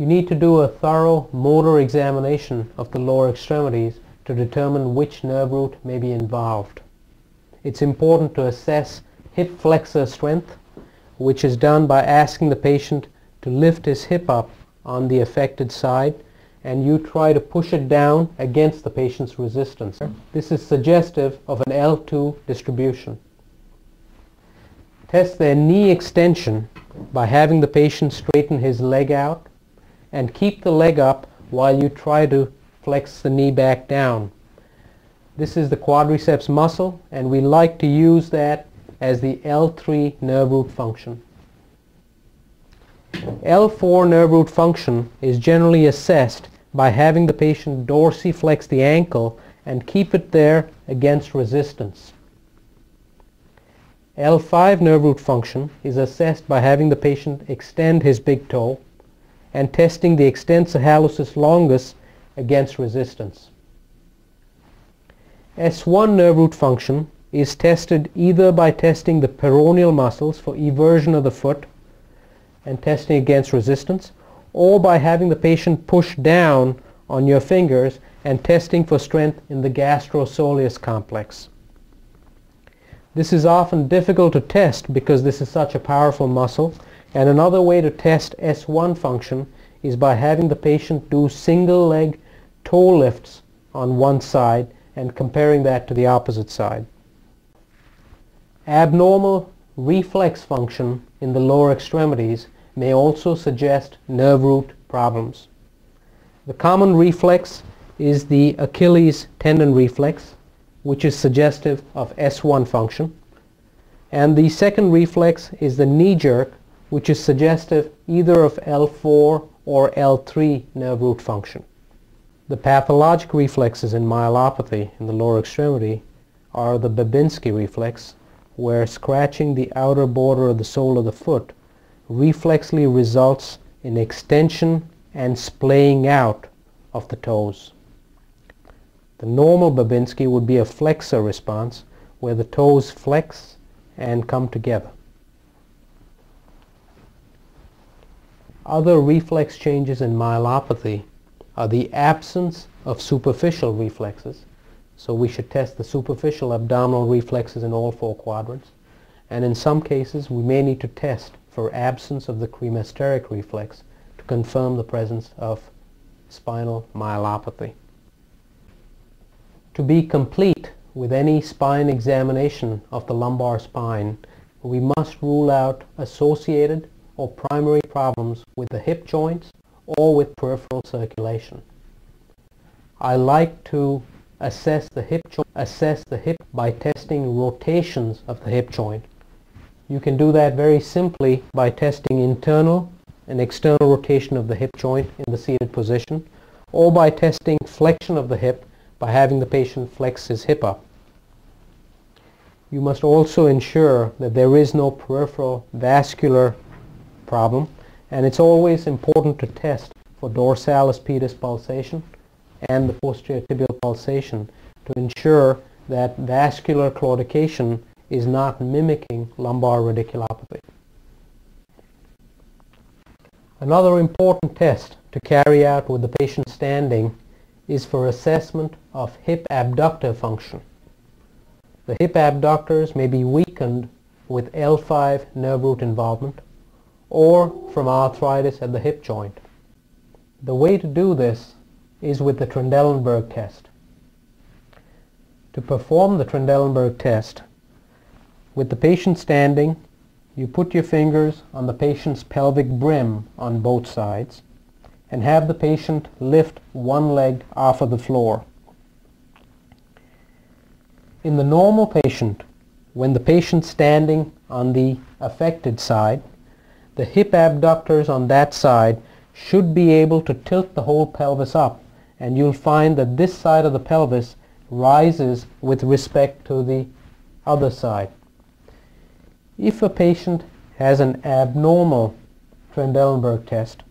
You need to do a thorough motor examination of the lower extremities to determine which nerve root may be involved. It's important to assess hip flexor strength, which is done by asking the patient to lift his hip up on the affected side and you try to push it down against the patient's resistance. This is suggestive of an L2 distribution. Test their knee extension by having the patient straighten his leg out and keep the leg up while you try to flex the knee back down. This is the quadriceps muscle and we like to use that as the L3 nerve root function. L4 nerve root function is generally assessed by having the patient dorsiflex the ankle and keep it there against resistance. L5 nerve root function is assessed by having the patient extend his big toe and testing the extensor hallucis longus against resistance. S1 nerve root function is tested either by testing the peroneal muscles for eversion of the foot and testing against resistance or by having the patient push down on your fingers and testing for strength in the gastrosoleus complex. This is often difficult to test because this is such a powerful muscle and another way to test S1 function is by having the patient do single leg toe lifts on one side and comparing that to the opposite side. Abnormal reflex function in the lower extremities may also suggest nerve root problems. The common reflex is the Achilles tendon reflex, which is suggestive of S1 function. And the second reflex is the knee jerk, which is suggestive either of L4 or L3 nerve root function. The pathologic reflexes in myelopathy in the lower extremity are the Babinski reflex, where scratching the outer border of the sole of the foot reflexly results in extension and splaying out of the toes. The normal Babinski would be a flexor response where the toes flex and come together. Other reflex changes in myelopathy are the absence of superficial reflexes. So we should test the superficial abdominal reflexes in all four quadrants. And in some cases, we may need to test for absence of the cremasteric reflex to confirm the presence of spinal myelopathy. To be complete with any spine examination of the lumbar spine, we must rule out associated or primary problems with the hip joints or with peripheral circulation. I like to assess the hip assess the hip by testing rotations of the hip joint you can do that very simply by testing internal and external rotation of the hip joint in the seated position or by testing flexion of the hip by having the patient flex his hip up. You must also ensure that there is no peripheral vascular problem and it's always important to test for dorsalis pedis pulsation and the posterior tibial pulsation to ensure that vascular claudication is not mimicking lumbar radiculopathy. Another important test to carry out with the patient standing is for assessment of hip abductor function. The hip abductors may be weakened with L5 nerve root involvement or from arthritis at the hip joint. The way to do this is with the Trendelenburg test. To perform the Trendelenburg test, with the patient standing, you put your fingers on the patient's pelvic brim on both sides and have the patient lift one leg off of the floor. In the normal patient, when the patient standing on the affected side, the hip abductors on that side should be able to tilt the whole pelvis up and you'll find that this side of the pelvis rises with respect to the other side. If a patient has an abnormal Trendelenburg test,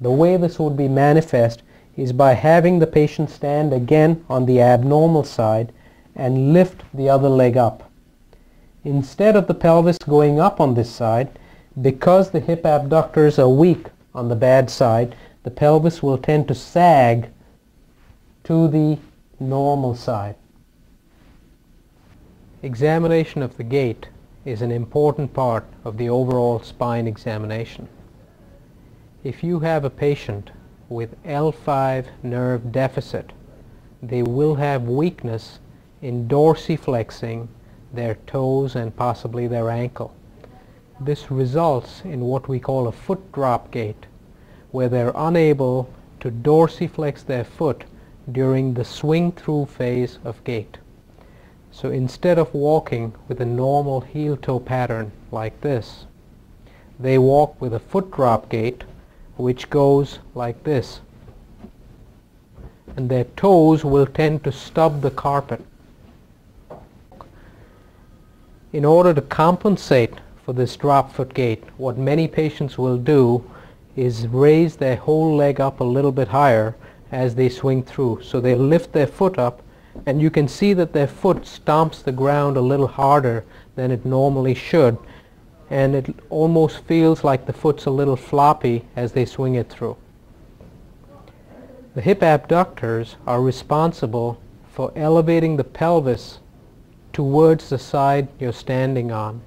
the way this would be manifest is by having the patient stand again on the abnormal side and lift the other leg up. Instead of the pelvis going up on this side, because the hip abductors are weak on the bad side, the pelvis will tend to sag to the normal side. Examination of the gait is an important part of the overall spine examination. If you have a patient with L5 nerve deficit, they will have weakness in dorsiflexing their toes and possibly their ankle. This results in what we call a foot drop gait, where they're unable to dorsiflex their foot during the swing through phase of gait. So instead of walking with a normal heel toe pattern like this, they walk with a foot drop gait which goes like this. And their toes will tend to stub the carpet. In order to compensate for this drop foot gait, what many patients will do is raise their whole leg up a little bit higher as they swing through. So they lift their foot up and you can see that their foot stomps the ground a little harder than it normally should and it almost feels like the foot's a little floppy as they swing it through. The hip abductors are responsible for elevating the pelvis towards the side you're standing on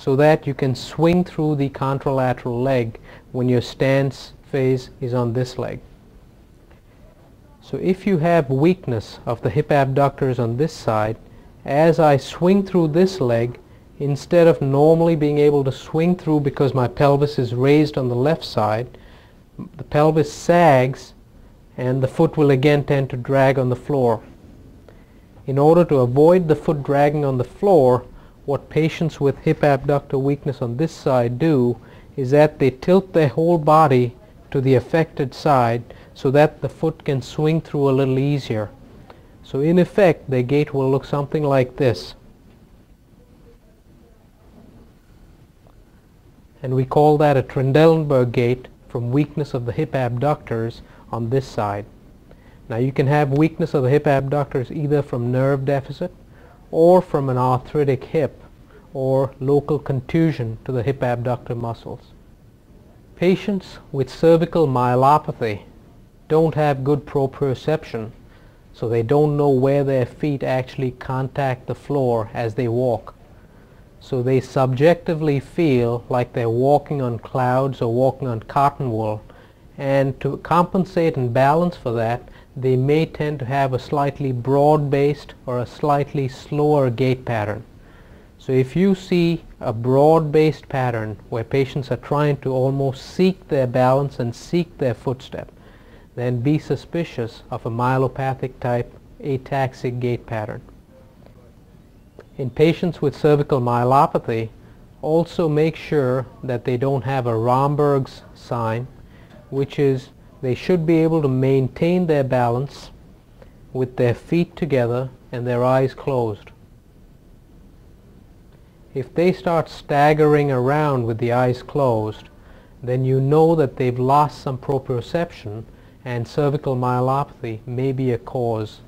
so that you can swing through the contralateral leg when your stance phase is on this leg. So if you have weakness of the hip abductors on this side, as I swing through this leg, instead of normally being able to swing through because my pelvis is raised on the left side, the pelvis sags and the foot will again tend to drag on the floor. In order to avoid the foot dragging on the floor, what patients with hip abductor weakness on this side do is that they tilt their whole body to the affected side so that the foot can swing through a little easier. So in effect, their gait will look something like this. And we call that a Trendelenburg gait from weakness of the hip abductors on this side. Now you can have weakness of the hip abductors either from nerve deficit or from an arthritic hip or local contusion to the hip abductor muscles. Patients with cervical myelopathy don't have good proprioception, so they don't know where their feet actually contact the floor as they walk. So they subjectively feel like they're walking on clouds or walking on cotton wool. And to compensate and balance for that, they may tend to have a slightly broad-based or a slightly slower gait pattern. So if you see a broad-based pattern where patients are trying to almost seek their balance and seek their footstep, then be suspicious of a myelopathic type ataxic gait pattern. In patients with cervical myelopathy, also make sure that they don't have a Romberg's sign, which is they should be able to maintain their balance with their feet together and their eyes closed. If they start staggering around with the eyes closed, then you know that they've lost some proprioception and cervical myelopathy may be a cause.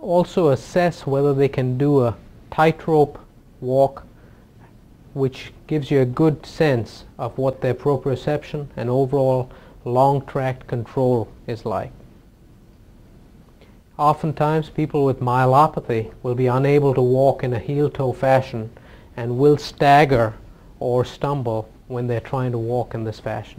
Also assess whether they can do a tightrope walk which gives you a good sense of what their proprioception and overall long tract control is like. Oftentimes people with myelopathy will be unable to walk in a heel-toe fashion and will stagger or stumble when they're trying to walk in this fashion.